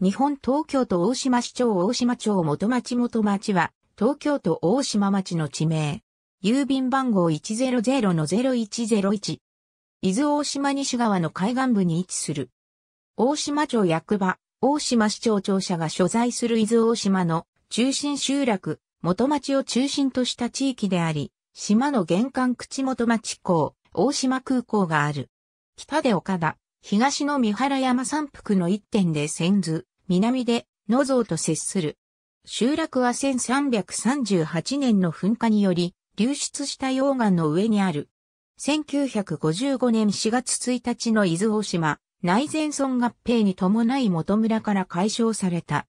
日本東京都大島市長大島町元町元町は、東京都大島町の地名。郵便番号100-0101。伊豆大島西側の海岸部に位置する。大島町役場、大島市長庁舎が所在する伊豆大島の中心集落、元町を中心とした地域であり、島の玄関口元町港、大島空港がある。北で岡田、東の三原山山腹の一点で千頭、南で野蔵と接する。集落は1338年の噴火により流出した溶岩の上にある。1955年4月1日の伊豆大島内前村合併に伴い元村から解消された。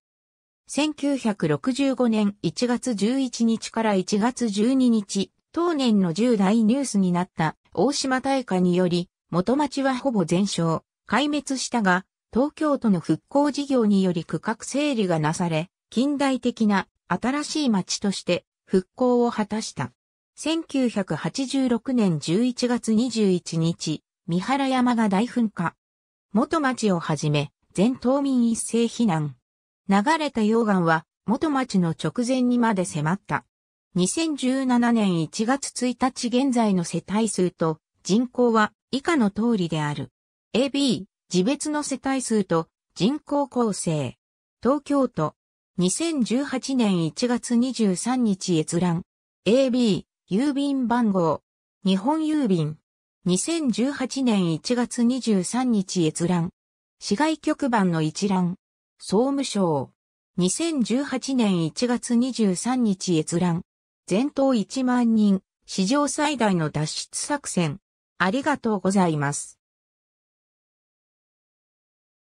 1965年1月11日から1月12日、当年の重大ニュースになった大島大火により、元町はほぼ全焼、壊滅したが、東京都の復興事業により区画整理がなされ、近代的な新しい町として復興を果たした。1986年11月21日、三原山が大噴火。元町をはじめ、全島民一斉避難。流れた溶岩は元町の直前にまで迫った。2017年1月1日現在の世帯数と人口は以下の通りである。AB、自別の世帯数と人口構成。東京都。2018年1月23日閲覧。AB、郵便番号。日本郵便。2018年1月23日閲覧。市外局番の一覧。総務省。2018年1月23日閲覧。全島1万人、史上最大の脱出作戦。ありがとうございます。